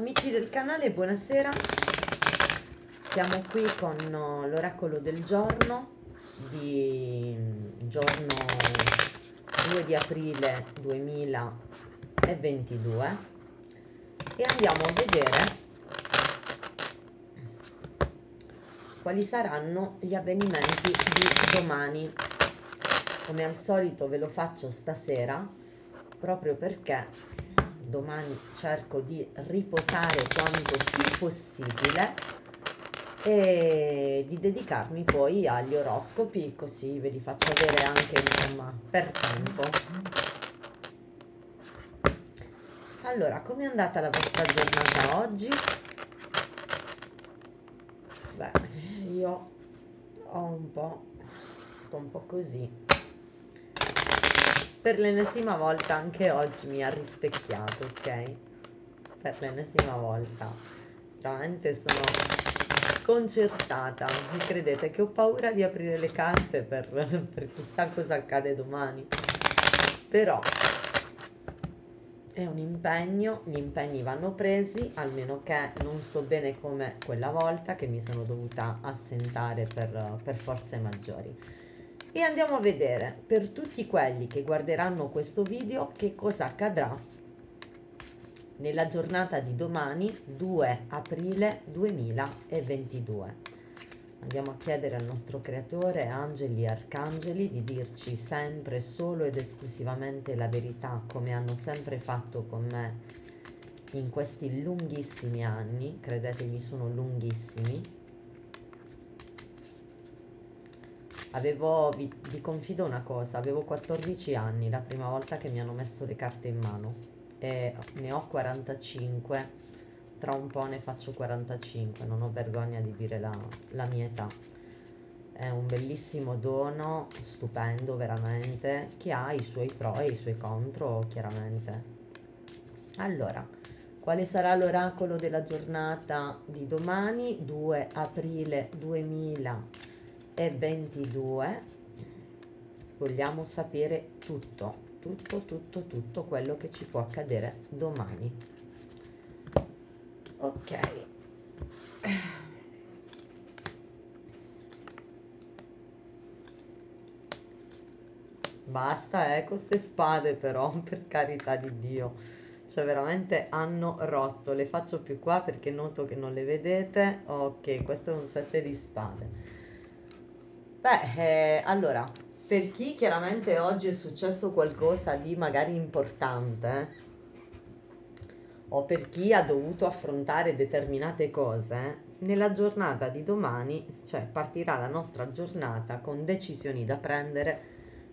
Amici del canale, buonasera. Siamo qui con uh, l'oracolo del giorno di giorno 2 di aprile 2022 e andiamo a vedere quali saranno gli avvenimenti di domani. Come al solito ve lo faccio stasera proprio perché domani cerco di riposare quanto più possibile e di dedicarmi poi agli oroscopi così ve li faccio avere anche insomma per tempo. Allora com'è andata la vostra giornata oggi? Beh io ho un po' sto un po' così per l'ennesima volta anche oggi mi ha rispecchiato, ok? Per l'ennesima volta. Veramente sono sconcertata. Mi credete che ho paura di aprire le carte per, per chissà cosa accade domani. Però è un impegno, gli impegni vanno presi, almeno che non sto bene come quella volta che mi sono dovuta assentare per, per forze maggiori e andiamo a vedere per tutti quelli che guarderanno questo video che cosa accadrà nella giornata di domani 2 aprile 2022 andiamo a chiedere al nostro creatore angeli e arcangeli di dirci sempre solo ed esclusivamente la verità come hanno sempre fatto con me in questi lunghissimi anni. Credetemi sono lunghissimi Avevo, vi, vi confido una cosa, avevo 14 anni la prima volta che mi hanno messo le carte in mano e ne ho 45, tra un po' ne faccio 45, non ho vergogna di dire la, la mia età. È un bellissimo dono, stupendo veramente, che ha i suoi pro e i suoi contro chiaramente. Allora, quale sarà l'oracolo della giornata di domani? 2 aprile 2020 e 22 vogliamo sapere tutto, tutto, tutto, tutto quello che ci può accadere domani. Ok. Basta, eh, con queste spade però, per carità di Dio. Cioè veramente hanno rotto. Le faccio più qua perché noto che non le vedete. Ok, questo è un set di spade. Beh, eh, allora, per chi chiaramente oggi è successo qualcosa di magari importante, o per chi ha dovuto affrontare determinate cose, nella giornata di domani, cioè partirà la nostra giornata con decisioni da prendere,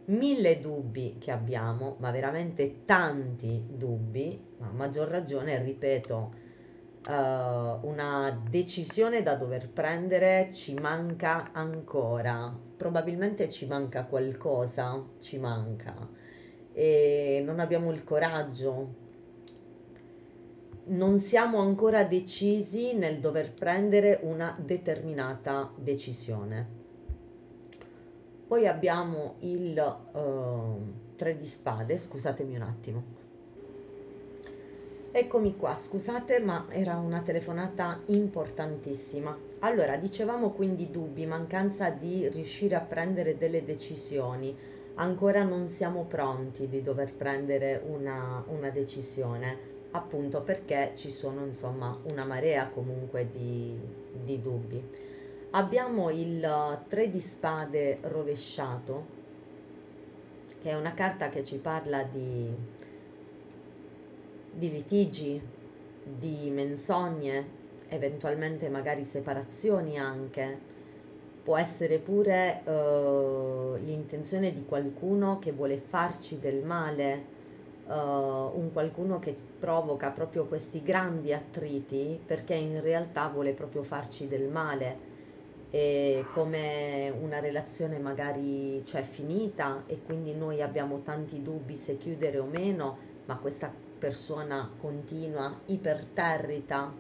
mille dubbi che abbiamo, ma veramente tanti dubbi, a maggior ragione, ripeto, uh, una decisione da dover prendere ci manca ancora, probabilmente ci manca qualcosa, ci manca e non abbiamo il coraggio, non siamo ancora decisi nel dover prendere una determinata decisione. Poi abbiamo il uh, 3 di spade, scusatemi un attimo. Eccomi qua, scusate ma era una telefonata importantissima. Allora, dicevamo quindi dubbi, mancanza di riuscire a prendere delle decisioni. Ancora non siamo pronti di dover prendere una, una decisione, appunto perché ci sono insomma una marea comunque di, di dubbi. Abbiamo il 3 di spade rovesciato, che è una carta che ci parla di di litigi, di menzogne, eventualmente magari separazioni anche. Può essere pure uh, l'intenzione di qualcuno che vuole farci del male, uh, un qualcuno che provoca proprio questi grandi attriti perché in realtà vuole proprio farci del male e come una relazione magari cioè finita e quindi noi abbiamo tanti dubbi se chiudere o meno, ma questa persona continua, iperterrita,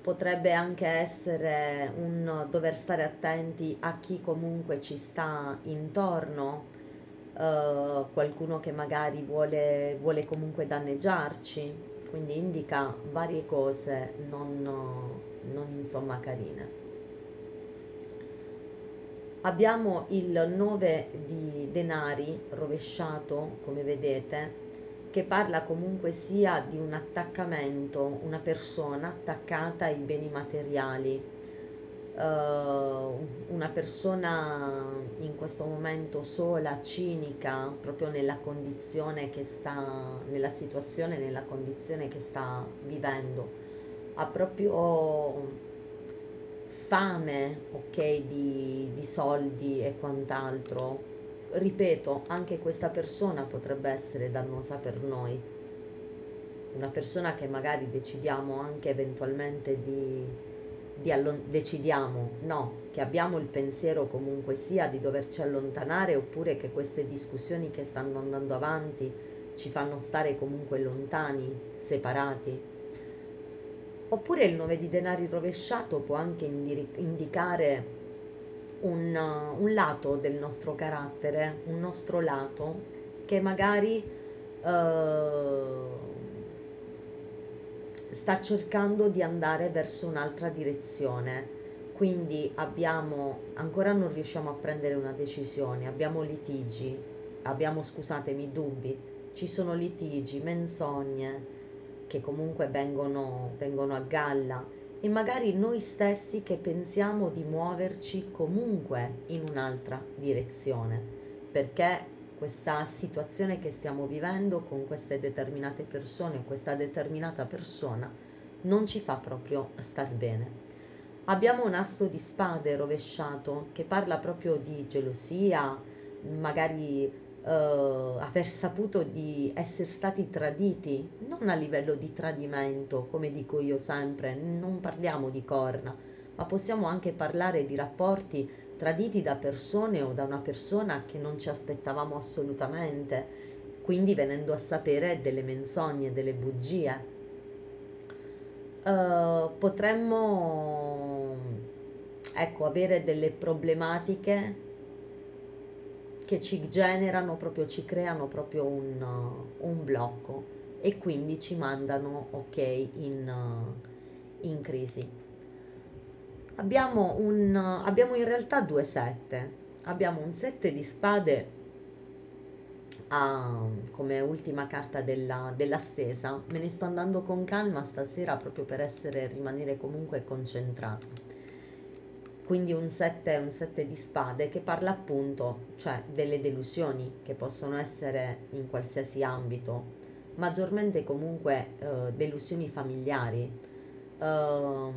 potrebbe anche essere un dover stare attenti a chi comunque ci sta intorno, uh, qualcuno che magari vuole, vuole comunque danneggiarci, quindi indica varie cose non, non insomma carine. Abbiamo il 9 di denari rovesciato, come vedete, che parla comunque sia di un attaccamento, una persona attaccata ai beni materiali, uh, una persona in questo momento sola, cinica, proprio nella condizione che sta, nella situazione, nella condizione che sta vivendo, ha proprio fame, ok, di, di soldi e quant'altro. Ripeto, anche questa persona potrebbe essere dannosa per noi. Una persona che magari decidiamo anche eventualmente di, di allon- decidiamo, no, che abbiamo il pensiero comunque sia di doverci allontanare oppure che queste discussioni che stanno andando avanti ci fanno stare comunque lontani, separati. Oppure il 9 di denari rovesciato può anche indicare un, un, lato del nostro carattere, un nostro lato che magari uh, sta cercando di andare verso un'altra direzione. Quindi abbiamo, ancora non riusciamo a prendere una decisione, abbiamo litigi, abbiamo, scusatemi, dubbi, ci sono litigi, menzogne, che comunque vengono, vengono a galla e magari noi stessi che pensiamo di muoverci comunque in un'altra direzione, perché questa situazione che stiamo vivendo con queste determinate persone, questa determinata persona, non ci fa proprio star bene. Abbiamo un asso di spade rovesciato che parla proprio di gelosia, magari uh, aver saputo di essere stati traditi, non a livello di tradimento, come dico io sempre, non parliamo di corna, ma possiamo anche parlare di rapporti traditi da persone o da una persona che non ci aspettavamo assolutamente, quindi venendo a sapere delle menzogne, delle bugie. Uh, potremmo ecco, avere delle problematiche che ci generano proprio, ci creano proprio un, un blocco e quindi ci mandano ok in, in crisi. Abbiamo, un, abbiamo in realtà due sette. Abbiamo un 7 di spade a, come ultima carta della, della stesa. Me ne sto andando con calma stasera proprio per essere, rimanere comunque concentrata quindi un 7, un 7 di spade che parla appunto cioè delle delusioni che possono essere in qualsiasi ambito, maggiormente comunque eh, delusioni familiari, uh,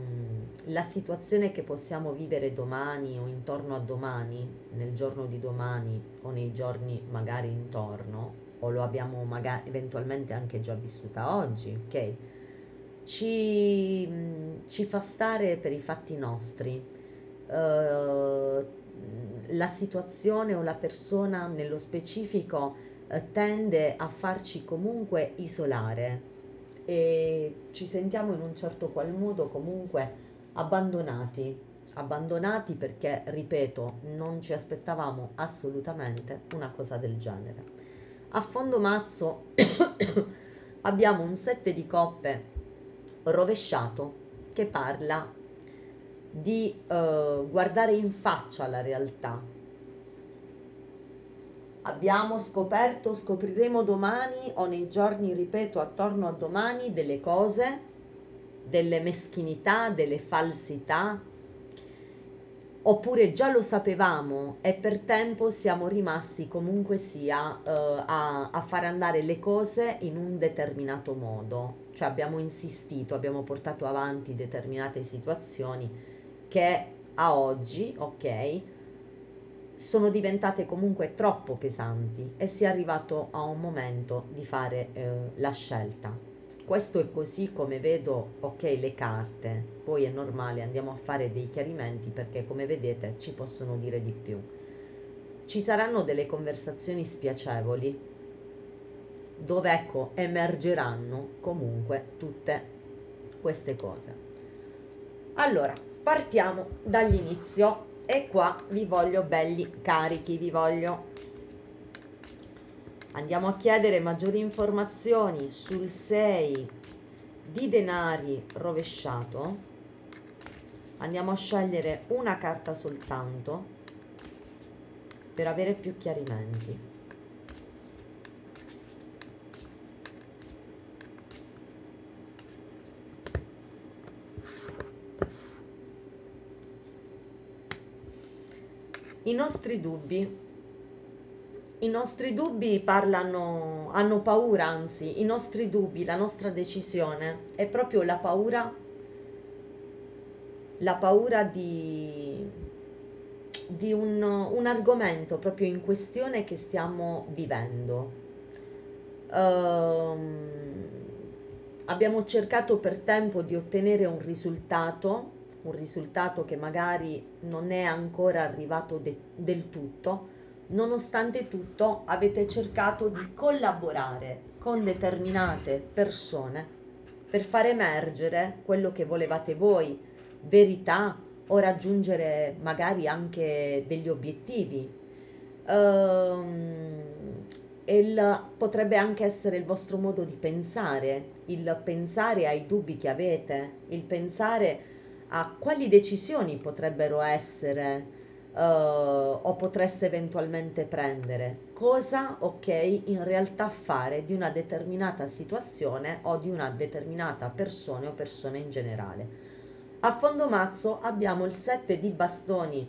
la situazione che possiamo vivere domani o intorno a domani, nel giorno di domani o nei giorni magari intorno, o lo abbiamo magari eventualmente anche già vissuta oggi, ok? Ci, ci fa stare per i fatti nostri eh, la situazione o la persona nello specifico eh, tende a farci comunque isolare e ci sentiamo in un certo qual modo comunque abbandonati, abbandonati perché, ripeto, non ci aspettavamo assolutamente una cosa del genere. A fondo mazzo abbiamo un 7 di coppe rovesciato che parla di uh, guardare in faccia la realtà. Abbiamo scoperto, scopriremo domani o nei giorni, ripeto, attorno a domani delle cose, delle meschinità, delle falsità, oppure già lo sapevamo e per tempo siamo rimasti comunque sia uh, a, a fare andare le cose in un determinato modo, cioè abbiamo insistito, abbiamo portato avanti determinate situazioni che a oggi, ok, sono diventate comunque troppo pesanti e si è arrivato a un momento di fare eh, la scelta. Questo è così come vedo, ok, le carte, poi è normale, andiamo a fare dei chiarimenti perché come vedete ci possono dire di più. Ci saranno delle conversazioni spiacevoli dove ecco emergeranno comunque tutte queste cose. Allora, partiamo dall'inizio e qua vi voglio belli carichi, vi voglio. Andiamo a chiedere maggiori informazioni sul 6 di denari rovesciato. Andiamo a scegliere una carta soltanto per avere più chiarimenti i nostri dubbi i nostri dubbi parlano, hanno paura, anzi, i nostri dubbi, la nostra decisione è proprio la paura, la paura di, di un, un argomento proprio in questione che stiamo vivendo. Um, abbiamo cercato per tempo di ottenere un risultato, un risultato che magari non è ancora arrivato de- del tutto, nonostante tutto avete cercato di collaborare con determinate persone per far emergere quello che volevate voi, verità o raggiungere magari anche degli obiettivi. Um, il, potrebbe anche essere il vostro modo di pensare, il pensare ai dubbi che avete, il pensare a quali decisioni potrebbero essere uh, o potreste eventualmente prendere. Cosa, ok, in realtà fare di una determinata situazione o di una determinata persona o persona in generale. A fondo mazzo abbiamo il 7 di bastoni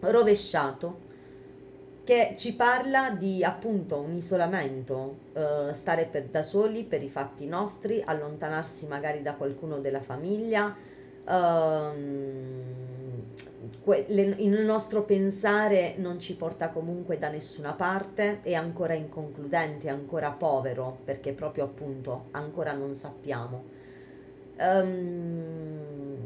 rovesciato che ci parla di appunto un isolamento, eh, stare per da soli per i fatti nostri, allontanarsi magari da qualcuno della famiglia, ehm, il nostro pensare non ci porta comunque da nessuna parte, è ancora inconcludente, è ancora povero, perché proprio appunto ancora non sappiamo. Um,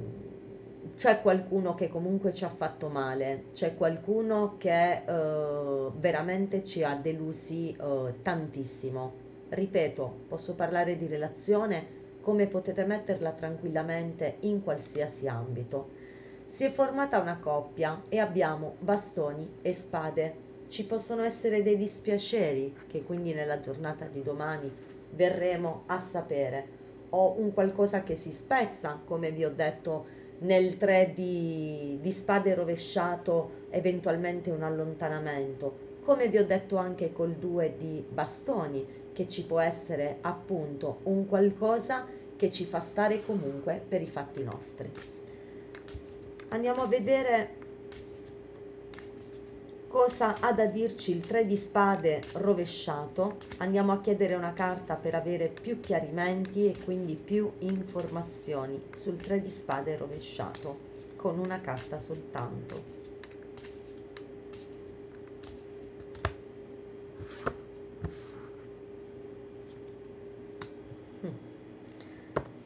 c'è qualcuno che comunque ci ha fatto male, c'è qualcuno che uh, veramente ci ha delusi uh, tantissimo. Ripeto, posso parlare di relazione come potete metterla tranquillamente in qualsiasi ambito. Si è formata una coppia e abbiamo bastoni e spade. Ci possono essere dei dispiaceri che quindi nella giornata di domani verremo a sapere. O un qualcosa che si spezza, come vi ho detto nel 3 di, di spade rovesciato, eventualmente un allontanamento, come vi ho detto anche col 2 di bastoni, che ci può essere appunto un qualcosa che ci fa stare comunque per i fatti nostri. Andiamo a vedere cosa ha da dirci il 3 di spade rovesciato. Andiamo a chiedere una carta per avere più chiarimenti e quindi più informazioni sul 3 di spade rovesciato con una carta soltanto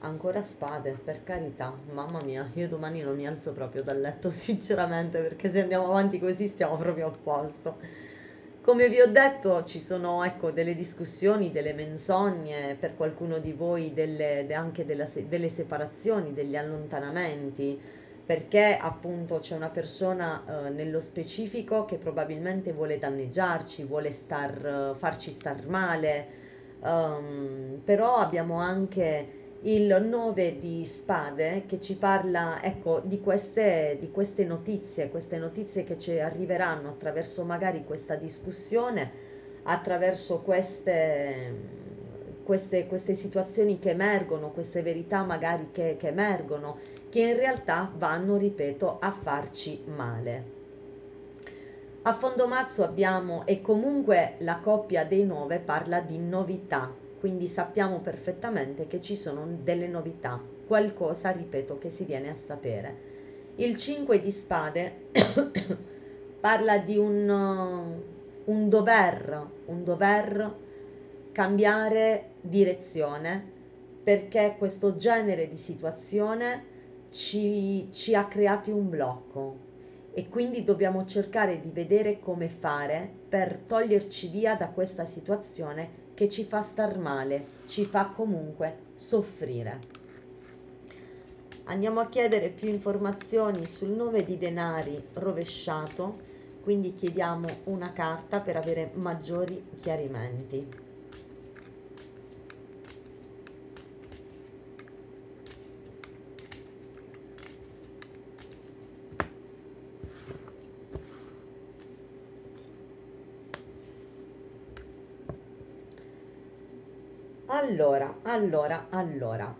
ancora spade, per carità, mamma mia, io domani non mi alzo proprio dal letto, sinceramente, perché se andiamo avanti così stiamo proprio a posto. Come vi ho detto, ci sono ecco, delle discussioni, delle menzogne, per qualcuno di voi delle, anche della, delle separazioni, degli allontanamenti, perché appunto c'è una persona eh, nello specifico che probabilmente vuole danneggiarci, vuole star, farci star male, um, però abbiamo anche il 9 di spade che ci parla ecco, di, queste, di queste notizie, queste notizie che ci arriveranno attraverso magari questa discussione, attraverso queste, queste, queste situazioni che emergono, queste verità magari che, che emergono, che in realtà vanno, ripeto, a farci male. A fondo mazzo abbiamo, e comunque la coppia dei nove parla di novità, quindi sappiamo perfettamente che ci sono delle novità, qualcosa, ripeto, che si viene a sapere. Il 5 di spade parla di un, un dover, un dover cambiare direzione perché questo genere di situazione ci, ci ha creati un blocco e quindi dobbiamo cercare di vedere come fare per toglierci via da questa situazione che ci fa star male, ci fa comunque soffrire. Andiamo a chiedere più informazioni sul 9 di denari rovesciato, quindi chiediamo una carta per avere maggiori chiarimenti. Allora, allora, allora.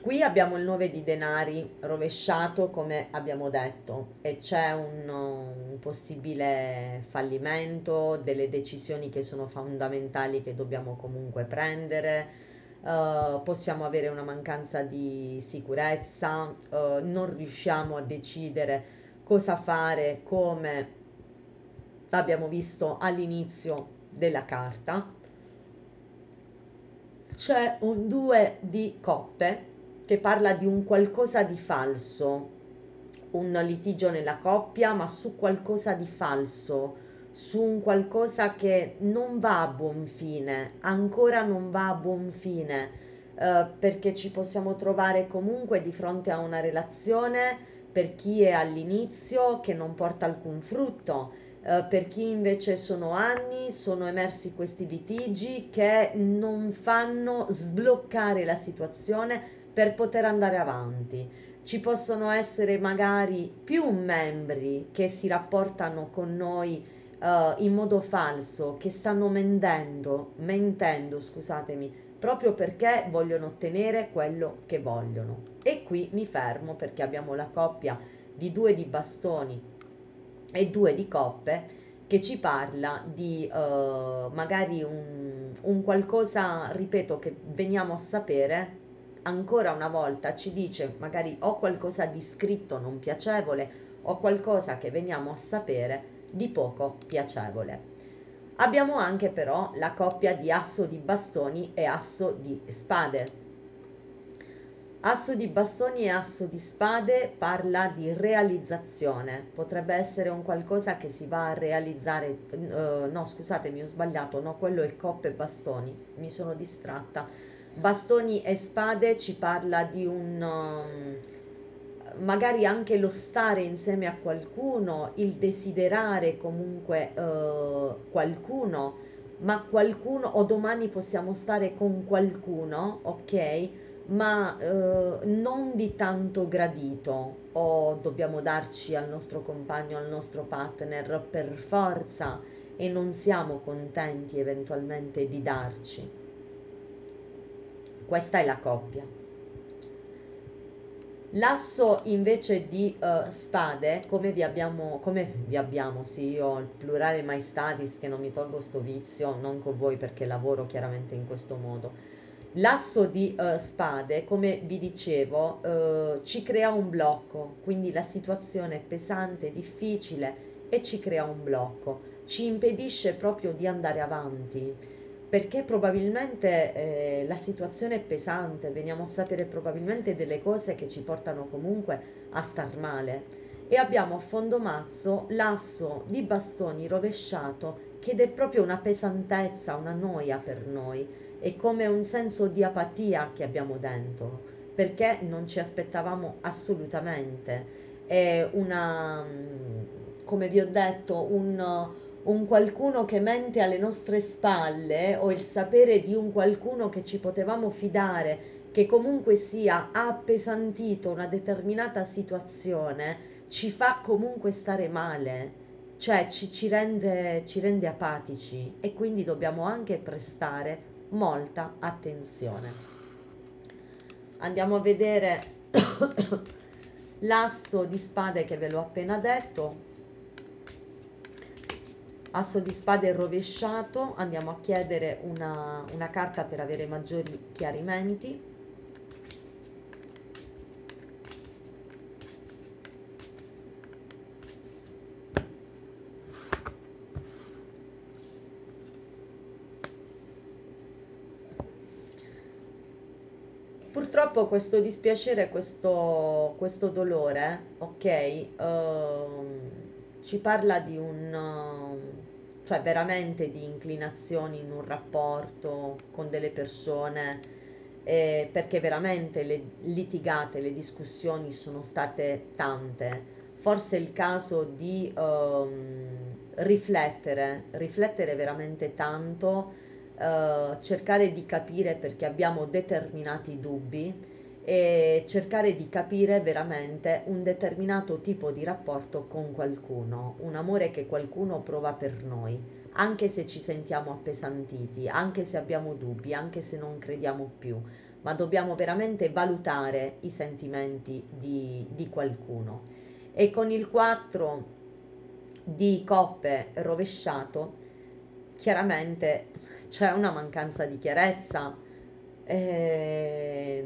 Qui abbiamo il 9 di denari rovesciato, come abbiamo detto, e c'è un, un possibile fallimento, delle decisioni che sono fondamentali che dobbiamo comunque prendere. Uh, possiamo avere una mancanza di sicurezza, uh, non riusciamo a decidere cosa fare, come abbiamo visto all'inizio della carta c'è un 2 di coppe che parla di un qualcosa di falso, un litigio nella coppia, ma su qualcosa di falso, su un qualcosa che non va a buon fine, ancora non va a buon fine, eh, perché ci possiamo trovare comunque di fronte a una relazione per chi è all'inizio che non porta alcun frutto eh, per chi invece sono anni sono emersi questi litigi che non fanno sbloccare la situazione per poter andare avanti. Ci possono essere magari più membri che si rapportano con noi uh, in modo falso, che stanno mentendo, mentendo, scusatemi, proprio perché vogliono ottenere quello che vogliono. E qui mi fermo perché abbiamo la coppia di due di bastoni e due di coppe che ci parla di uh, magari un, un qualcosa, ripeto, che veniamo a sapere ancora una volta ci dice magari o qualcosa di scritto non piacevole o qualcosa che veniamo a sapere di poco piacevole. Abbiamo anche però la coppia di asso di bastoni e asso di spade Asso di bastoni e asso di spade parla di realizzazione, potrebbe essere un qualcosa che si va a realizzare, uh, no scusatemi ho sbagliato, no quello è coppe e bastoni, mi sono distratta. Bastoni e spade ci parla di un... Um, magari anche lo stare insieme a qualcuno, il desiderare comunque uh, qualcuno, ma qualcuno o domani possiamo stare con qualcuno, ok? Ma eh, non di tanto gradito o dobbiamo darci al nostro compagno, al nostro partner per forza e non siamo contenti eventualmente di darci. Questa è la coppia. L'asso invece di uh, spade, come vi abbiamo, come vi abbiamo, sì, io ho il plurale maestatis che non mi tolgo sto vizio, non con voi perché lavoro chiaramente in questo modo L'asso di uh, spade, come vi dicevo, uh, ci crea un blocco, quindi la situazione è pesante, difficile e ci crea un blocco, ci impedisce proprio di andare avanti, perché probabilmente eh, la situazione è pesante, veniamo a sapere probabilmente delle cose che ci portano comunque a star male. E abbiamo a fondo mazzo l'asso di bastoni rovesciato, che è proprio una pesantezza, una noia per noi è come un senso di apatia che abbiamo dentro, perché non ci aspettavamo assolutamente. È una, come vi ho detto, un, un qualcuno che mente alle nostre spalle o il sapere di un qualcuno che ci potevamo fidare, che comunque sia appesantito una determinata situazione, ci fa comunque stare male cioè ci, ci, rende, ci rende apatici e quindi dobbiamo anche prestare molta attenzione. Andiamo a vedere l'asso di spade che ve l'ho appena detto. Asso di spade rovesciato, andiamo a chiedere una, una carta per avere maggiori chiarimenti. Purtroppo questo dispiacere, questo, questo dolore, ok, uh, ci parla di un, uh, cioè veramente di inclinazioni in un rapporto con delle persone, eh, perché veramente le litigate, le discussioni sono state tante. Forse è il caso di uh, riflettere, riflettere veramente tanto uh, cercare di capire perché abbiamo determinati dubbi e cercare di capire veramente un determinato tipo di rapporto con qualcuno, un amore che qualcuno prova per noi. anche se ci sentiamo appesantiti, anche se abbiamo dubbi, anche se non crediamo più, ma dobbiamo veramente valutare i sentimenti di, di qualcuno. E con il 4 di coppe rovesciato, chiaramente c'è una mancanza di chiarezza, eh,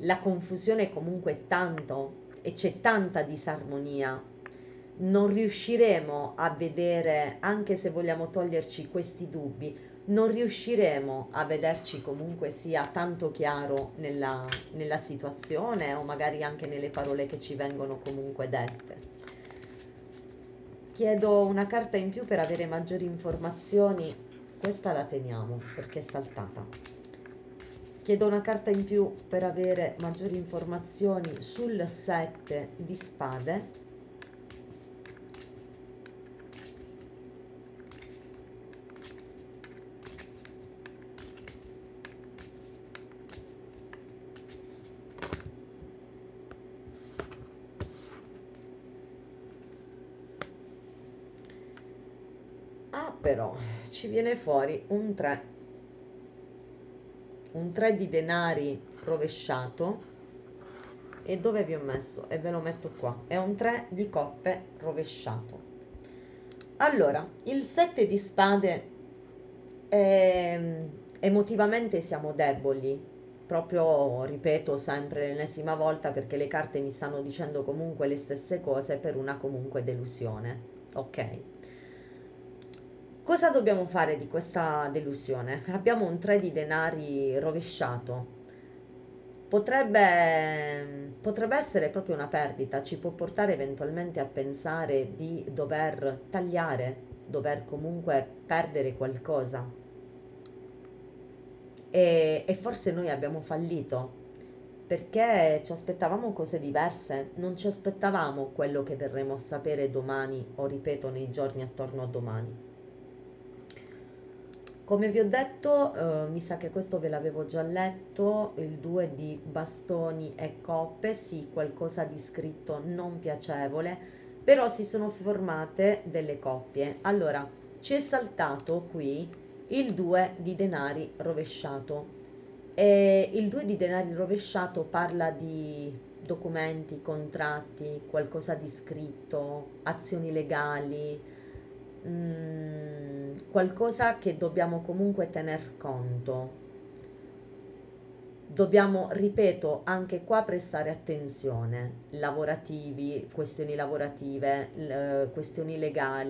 la confusione è comunque tanto e c'è tanta disarmonia. Non riusciremo a vedere, anche se vogliamo toglierci questi dubbi, non riusciremo a vederci comunque sia tanto chiaro nella, nella situazione o magari anche nelle parole che ci vengono comunque dette. Chiedo una carta in più per avere maggiori informazioni. Questa la teniamo perché è saltata. Chiedo una carta in più per avere maggiori informazioni sul 7 di spade però ci viene fuori un 3 un 3 di denari rovesciato. E dove vi ho messo? E ve lo metto qua. È un 3 di coppe rovesciato. Allora il 7 di spade eh, emotivamente siamo deboli. Proprio ripeto sempre l'ennesima volta perché le carte mi stanno dicendo comunque le stesse cose per una comunque delusione. Ok Cosa dobbiamo fare di questa delusione? Abbiamo un 3 di denari rovesciato. Potrebbe, potrebbe essere proprio una perdita, ci può portare eventualmente a pensare di dover tagliare, dover comunque perdere qualcosa. E, e forse noi abbiamo fallito perché ci aspettavamo cose diverse, non ci aspettavamo quello che verremo a sapere domani o ripeto nei giorni attorno a domani. Come vi ho detto, eh, mi sa che questo ve l'avevo già letto, il 2 di bastoni e coppe, sì, qualcosa di scritto non piacevole, però si sono formate delle coppie. Allora, ci è saltato qui il 2 di denari rovesciato. E il 2 di denari rovesciato parla di documenti, contratti, qualcosa di scritto, azioni legali, Mm, qualcosa che dobbiamo comunque tener conto. Dobbiamo, ripeto, anche qua prestare attenzione, lavorativi, questioni lavorative, l- questioni legali.